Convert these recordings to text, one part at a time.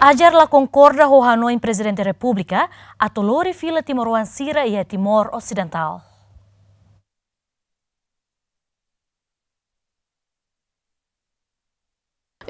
Ajar la concorda ho Hanoi Presidente da República a fila Timor Wansira e Timor Ocidental.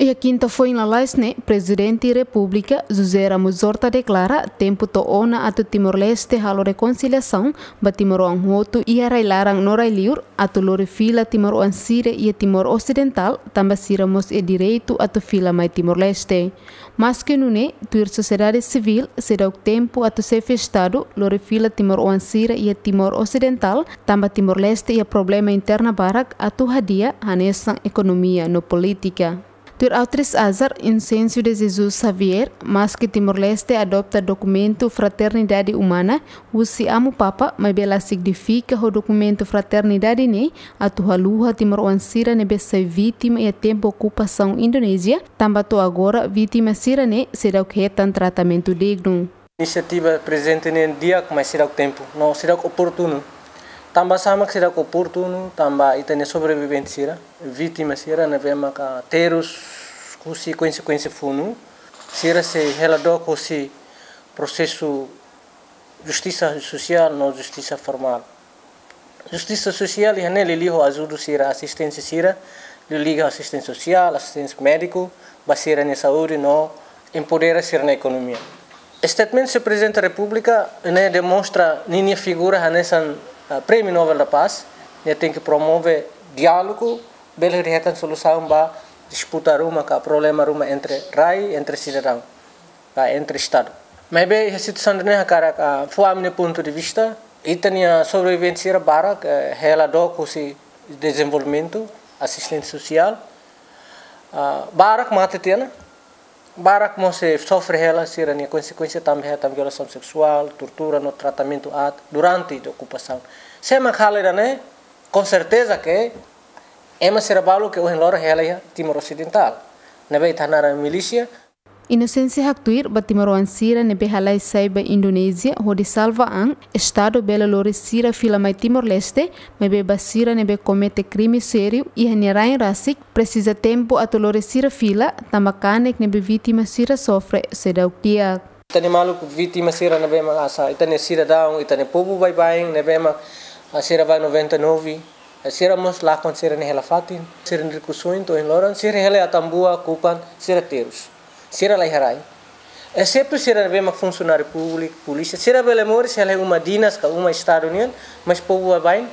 E a quinta foi na Laisne, presidente da República, José Ramos Horta declara tempo to ona atu Timor-Leste halo reconciliação, ba Timor Anhoto e a Railarang Norailiur, atu lori fila Timor Ansire e Timor Ocidental, tamba siramos e direito atu fila mai Timor-Leste. Mas que nune, tuir sociedade civil, será o tempo atu chefe Estado, lori fila Timor Ansire e Timor Ocidental, tamba Timor-Leste e a problema interna barak atu hadia hanesan economia no política. Tur autris azar Incêncio de Jesus Xavier, mas que Timor-Leste adopta documento Fraternidade Humana, o se amo Papa, mas bela significa o documento Fraternidade ne, a tua luha Timor-Wansira ne bessa vítima e a tempo ocupação Indonésia, tambato agora vítima sira ne será o que é tratamento digno. Iniciativa presente no dia, mas será o tempo, não será oportuno. Tamba sama que será oportuno, tamba itane sobrevivente sira, vítima sira, na vema ka terus kusi consequência funu, sira se relado kusi processo justiça social, não justiça formal. Justiça social e nele liho ajuda sira assistência sira, liga assistência social, assistência médico, basira na saúde, não empodera sira na economia. Statement se presidente da República né, demonstra ninha figura nessa uh, Prêmio Nobel da Paz, né, tem que promover diálogo, bela solução para disputar uma que problema uma entre RAI entre cidadão, entre Estado. Mas bem, a situação de né, cara, foi a meu ponto de vista, tinha sobrevivência para que ela do com desenvolvimento, assistência social, para que mata tena, Barak mo se sofre ela ser a consequência também é violação sexual, tortura no tratamento durante a ocupação. Se é uma né? Com certeza que uma cerebalo que o enlora ela é Timor Ocidental. Nebe tanara milícia Inocência Haktuir batimaro ansira nebe halai saiba Indonésia hodi salva ang estado bela lori sira fila mai Timor-Leste mebe basira nebe comete crime sério e hanirai rasik precisa tempo ato lori sira fila tamakanek nebe vítima sira sofre sedau dia. Itani maluco vítima sira nebe ma asa itani sira daun itani povo vai baing nebe ma sira vai 99 sira mos lakon sira ne hela fatin sira nirkusuin to in loran sira hela atambua kupan sira terus. Sira lai harai. É sempre sira bem uma funcionário público, polícia. Sira bem lemor, se ela é uma dinas, que uma estado união, mas povo bem.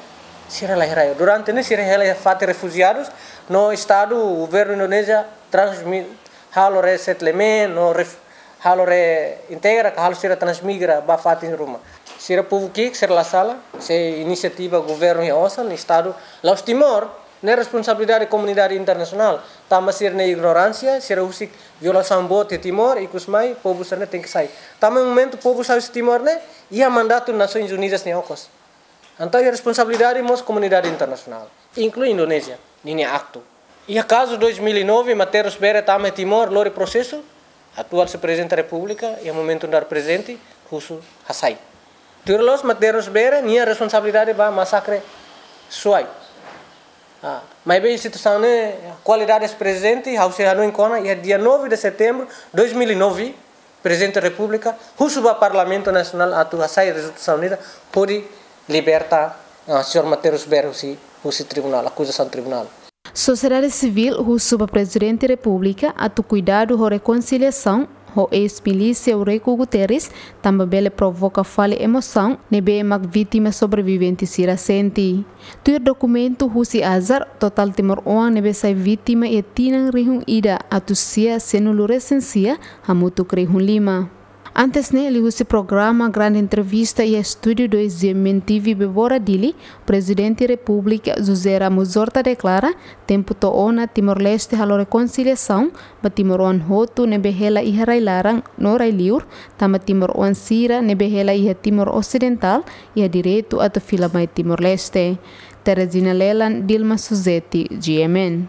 Sira lai harai. Durante né, sira ela fate refugiados, no estado o governo indonésia transmite halo re settlement, no ref, halo re integra, halo sira transmigra ba fate Roma. Sira povo que sira la sala, se iniciativa governo e osa, estado, Laos Timor, é responsabilidade da comunidade internacional. Tama ser na ignorância, ser usik violação bote Timor e kusmai povo sana tem que sair. Tama um momento povo sai de Timor né e a mandato Nações Unidas nem ocos. Então é responsabilidade da comunidade internacional, inclui Indonésia, linha acto. E a caso 2009 Mateus Bera tama Timor lore processo atual se presidente da República e a momento dar presente russo hasai. Turlos Mateus Bera nia responsabilidade ba massacre suai. Ah, mas bem, a situação é qualidade presente, ao ser em Cona, e é dia 9 de setembro de 2009, Presidente da República, o Parlamento Nacional atua sai da Resolução Unida, pode libertar o senhor Mateus Berro, o tribunal, acusação tribunal. Sociedade civil, o presidente da República, atu cuidado da reconciliação ho ex-milícia Eurico Guterres também provoca fale emoção nebe mag vítima sobrevivente sira senti. Tuir documento husi azar total timor oang nebe sai vítima e tinang rihung ida atusia senuluresensia hamutu krihung lima. Antes né, ele o programa Grande Entrevista e Estúdio do TV Bebora Dili, Presidente da República José Ramos Horta declara tempo to ona Timor-Leste halo reconciliação, ba Timor-Oan Hotu nebehela iha Railarang no Railiur, tama Timor-Oan Sira nebehela iha Timor Ocidental iha direito ato fila mai Timor-Leste. Teresina Lelan, Dilma Suzetti, GMN.